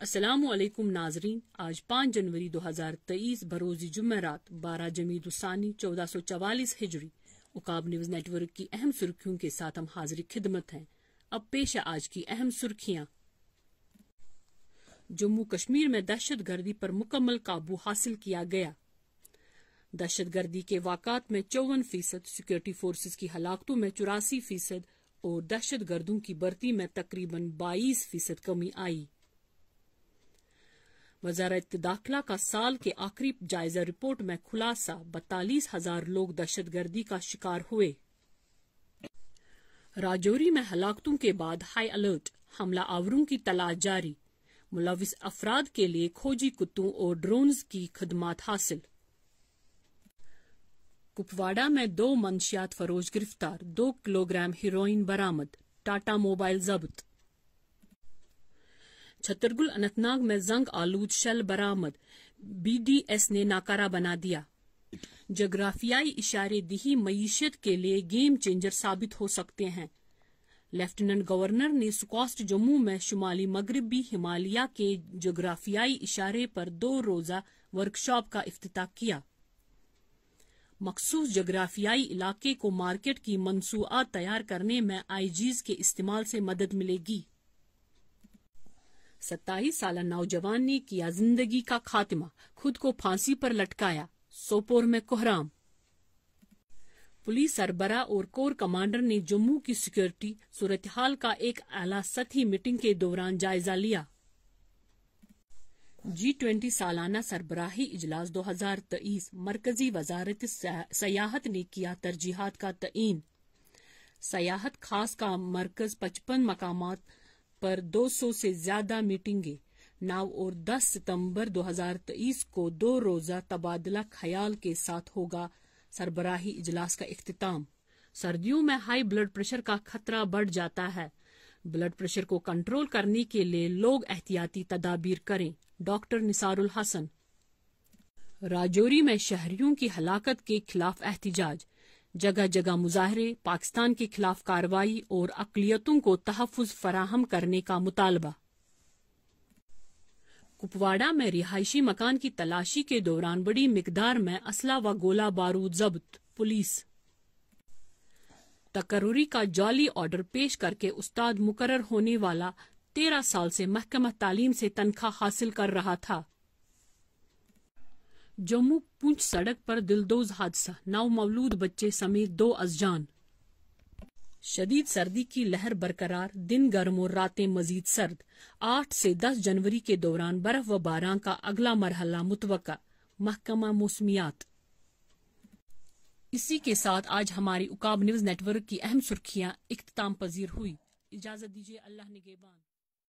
असलकुम नाजरीन आज पाँच जनवरी दो हज़ार तेईस बरोजी जुमेरात बारह जमीदुसानी चौदह सौ चवालीस हिजरी उकाब न्यूज़ नेटवर्क की अहम सुर्खियों के साथ हम हाजिर खिदमत हैं। अब पेश है आज की अहम सुर्खियाँ। जम्मू कश्मीर में दहशत गर्दी पर मुकम्मल काबू हासिल किया गया। दहशत गर्दी के वाकत में चौवन फ़ीसद सिक्योरिटी फोर्सेज की हलाकतों में चौरासी फ़ीसद और दहशत गर्दों की भर्ती में तकरीबन बाईस फ़ीसद कमी आई। वजारत दाखिला का साल के आखिरी जायजा रिपोर्ट में खुलासा बतालीस हज़ार लोग दहशत गर्दी का शिकार हुए। राजौरी में हलाकतों के बाद हाई अलर्ट हमला आवरों की तलाश जारी। मुलविस अफराद के लिए खोजी कुत्तों और ड्रोन्स की खदमात हासिल। कुपवाड़ा में दो मंशियात फरोज गिरफ़्तार, दो किलोग्राम हीरोइन बरामद, टाटा मोबाइल जब्त। छतरगुल अनंतनाग में जंग आलूद शल बरामद। बीडीएस ने नाकारा बना दिया। जग्राफियाई इशारे दही मीशत के लिए गेम चेंजर साबित हो सकते हैं। लेफ्टिनेंट गवर्नर ने सुकोस्ट जम्मू में शुमाली मगरबी हिमालय के जोग्राफियाई इशारे पर दो रोजा वर्कशॉप का अफ्ताह किया। मखसूस जोग्राफियाई इलाके को मार्केट की मनसूआ तैयार करने में आईजीज के इस्तेमाल से मदद मिलेगी। सत्ताईस साल नौजवान ने किया ज़िंदगी का खात्मा, खुद को फांसी पर लटकाया, सोपोर में कोहराम। पुलिस सरबरा और कोर कमांडर ने जम्मू की सिक्योरिटी सूरत हाल का एक आला सतही मीटिंग के दौरान जायजा लिया। जी ट्वेंटी सालाना सरबराही इजलास दो हज़ार तेईस मरकजी वजारत सयाहत ने किया तरजीहत का तयन सयाहत खास का मरकज पचपन मकाम पर 200 से ज़्यादा मीटिंगें, नौ और 10 सितंबर 2023 को दो रोजा तबादला ख्याल के साथ होगा, सरबराही इजलास का अख्ताम सर्दियों में हाई ब्लड प्रेशर का खतरा बढ़ जाता है। ब्लड प्रेशर को कंट्रोल करने के लिए लोग एहतियाती तदाबीर करें, डॉक्टर निसारुल हसन। राजौरी में शहरियों की हलाकत के खिलाफ एहतजाज जगह जगह मुजाहरे, पाकिस्तान के खिलाफ कार्रवाई और अकलियतों को तहफ़ फराहम करने का मुतालबा। कुपवाड़ा में रिहायशी मकान की तलाशी के दौरान बड़ी मकदार में असला व गोला बारूद जब्त, पुलिस। तकरूरी का जाली ऑर्डर पेश करके उस्ताद मुकर्र होने वाला तेरह साल से महकमा तालीम से तनख्वाह हासिल कर रहा था। जम्मू पुंछ सड़क पर दिलदोज हादसा। नौ मौलूद बच्चे समेत दो अजजान। शदीद सर्दी की लहर बरकरार, दिन गर्म और रातें मजीद सर्द। आठ से दस जनवरी के दौरान बर्फ़ व बारां का अगला मरहला मुतव महकमा मौसमियात। इसी के साथ आज हमारी उकाब न्यूज़ नेटवर्क की अहम सुर्खियाँ इख्ताम पजीर हुई। इजाज़त दीजिए अल्लाह निगेबान।